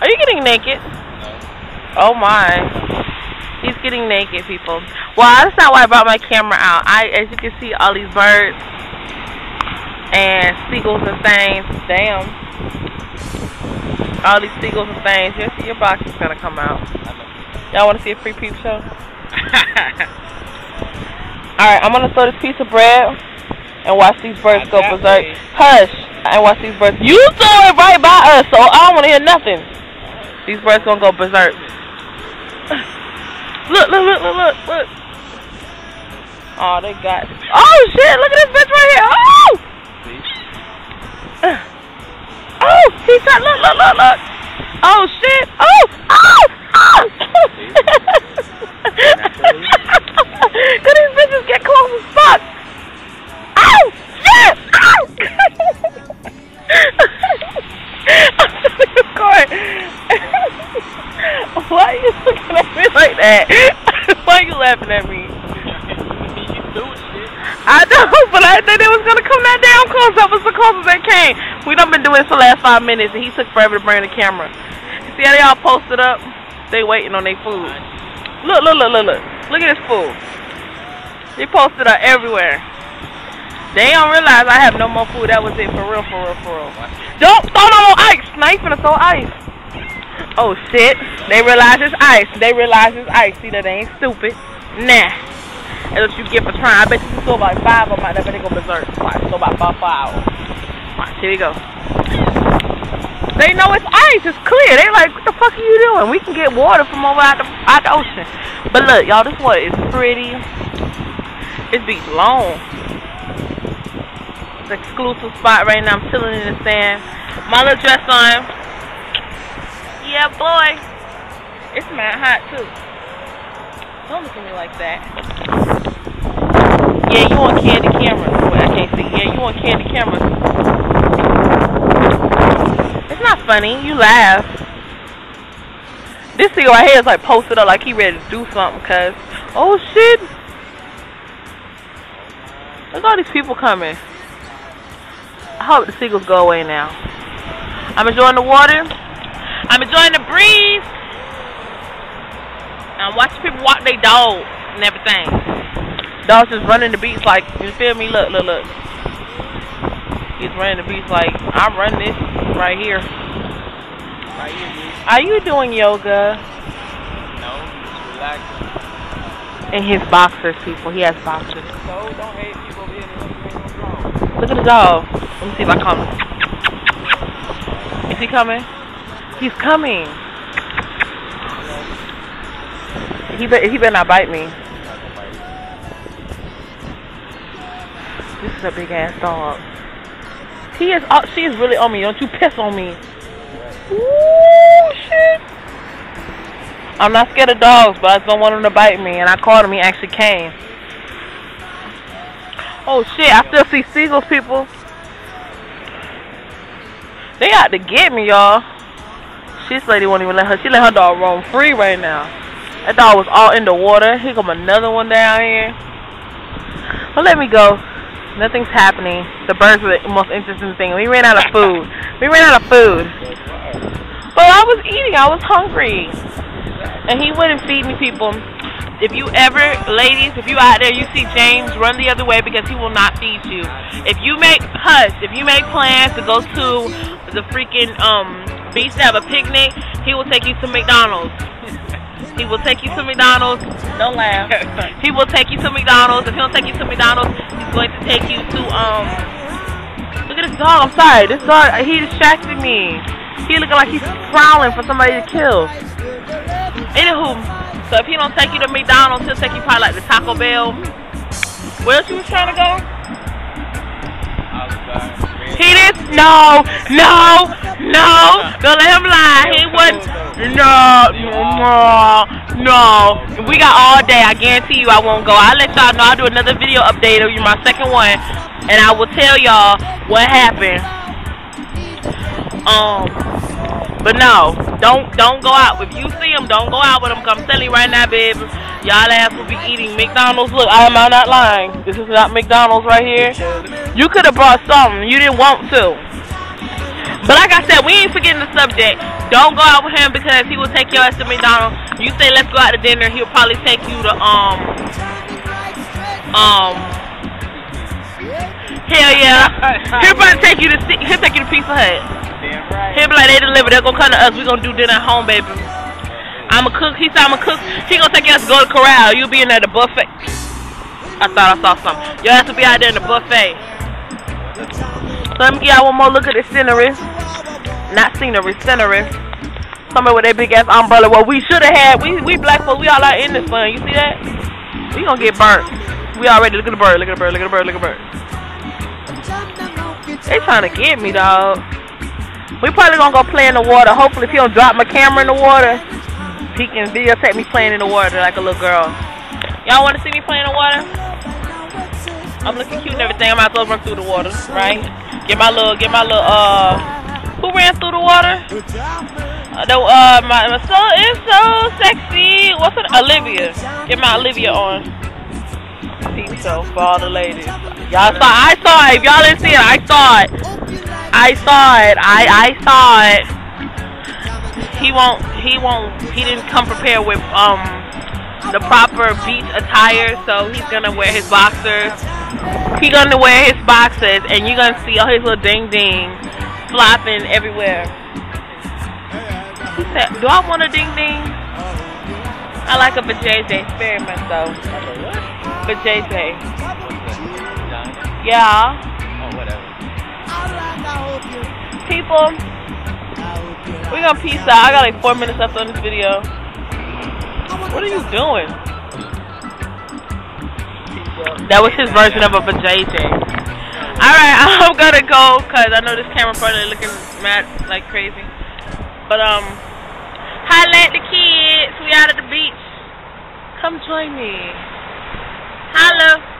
Are you getting naked? Oh my. He's getting naked, people. Well, that's not why I brought my camera out. I, as you can see, all these birds and seagulls and things. Damn. All these seagulls and things. Your, your box is gonna come out. Y'all want to see a free peep show? Alright, I'm gonna throw this piece of bread and watch these birds go berserk. Hush! And watch these birds. You throw it right by us, so I don't want to hear nothing. These birds gonna go berserk. Look, look, look, look, look, look. Oh, they got. Oh shit! Look at this bitch right here. Oh. Oh, he shot. Look, look, look, look. Oh shit! Oh, oh, oh! These bitches laughing at me? I know, but I thought it was gonna come that damn close. That was the closest that came. We done been doing this for the last five minutes, and he took forever to bring the camera. See how they all posted up? They waiting on their food. Look, look, look, look, look. Look at this food. They posted up everywhere. They don't realize I have no more food. That was it for real, for real, for real. Don't throw no more ice. Knife gonna throw ice. Oh shit. They realize it's ice. They realize it's ice. See that they ain't stupid. Nah. That's what you get for trying. I bet you throw about five of them they go berserk. Watch, about five, five. Watch, here we go. They know it's ice. It's clear. They like, what the fuck are you doing? We can get water from over out the, out the ocean. But look, y'all, this water is pretty. This beach long. It's an exclusive spot right now. I'm chilling in the sand. My little dress on. Yeah, boy. It's mad hot, too. Don't look at me like that. Yeah, you want candy cameras. Wait, I can't see. Yeah, you want candy cameras. It's not funny. You laugh. This thing right here is like posted up like he ready to do something, cuz. Oh, shit. Look at all these people coming. I hope the seagulls go away now. I'm enjoying the water. I'm enjoying the breeze. Um, I'm watching people walk their dogs and everything. Dogs just running the beats like, you feel me? Look, look, look. He's running the beats like, I run this right here. Right here, dude. Are you doing yoga? No, just relaxing. In his boxers, people. He has boxers. So don't hate people over here. They ain't no Look at the dog. Let me see if I come. Is he coming? He's coming. He be he better not bite me. This is a big ass dog. He is. Uh, she is really on me. Don't you piss on me. Ooh, shit. I'm not scared of dogs, but I just don't want him to bite me. And I called him. He actually came. Oh shit! I still see seagulls, people. They out to get me, y'all. This lady won't even let her. She let her dog roam free right now. That dog was all in the water. Here come another one down here. Well, let me go. Nothing's happening. The birds are the most interesting thing. We ran out of food. We ran out of food. But I was eating. I was hungry. And he wouldn't feed me, people. If you ever, ladies, if you out there, you see James, run the other way because he will not feed you. If you make, hush, if you make plans to go to the freaking um beach to have a picnic, he will take you to McDonald's. He will take you to McDonald's. Don't laugh. He will take you to McDonald's. If he don't take you to McDonald's, he's going to take you to um. Look at this dog. I'm sorry. This dog. He distracted me. He looking like he's prowling for somebody to kill. Anywho, so if he don't take you to McDonald's, he'll take you probably like the Taco Bell. Where else you was trying to go? He didn't. No, no, no. Don't let him lie. He wasn't. No, no, no. We got all day. I guarantee you I won't go. I'll let y'all know. I'll do another video update of you, my second one. And I will tell y'all what happened. Um, but no, don't don't go out. If you see him, don't go out with him. Come tell you right now, baby. Y'all ass will be eating McDonald's. Look, I am not lying. This is not McDonald's right here. You could have brought something. You didn't want to. But like I said, we ain't forgetting the subject. Don't go out with him because he will take your ass to McDonald's. You say let's go out to dinner, he'll probably take you to um um hell yeah. He'll probably take you to see, he'll take you to Pizza Hut. Right. He'll be like they deliver, they're gonna come to us. We gonna do dinner at home, baby. I'm a cook. He said I'm a cook. He gonna take us to Golden Corral. You'll be in there at the buffet. I thought I saw something. Your ass will be out there in the buffet. So let me give y'all one more look at the scenery. Not scenery, scenery. Somewhere with that big ass umbrella. Well, we should have had. We we black folks. We all out in the sun. You see that? We gonna get burnt. We already look at the bird. Look at the bird. Look at the bird. Look at the bird. They trying to get me, dog. We probably gonna go play in the water. Hopefully, if he don't drop my camera in the water, he can videotape me playing in the water like a little girl. Y'all want to see me playing in the water? I'm looking cute and everything. I might as well run through the water, right? Get my little, get my little, uh, who ran through the water? Uh, uh, my, my so it's so sexy. What's it? Olivia. Get my Olivia on. Peep show for all the ladies. Y'all saw, I saw it. If y'all didn't see it, I saw it. I saw it. I, I saw it. He won't, he won't, he didn't come prepared with, um, the proper beach attire, so he's gonna wear his boxers. He's gonna wear his boxers, and you're gonna see all his little ding ding flopping everywhere. He said, "Do I want a ding ding?" I like a vajayjay very much so. Vajayjay. Yeah, Oh, whatever. people. We're gonna peace out. I got like four minutes left on this video. What are you doing? That was his version of a vajayjay. Alright, I'm gonna go because I know this camera probably looking mad like crazy. But um holla at the kids. We out at the beach. Come join me. Holla.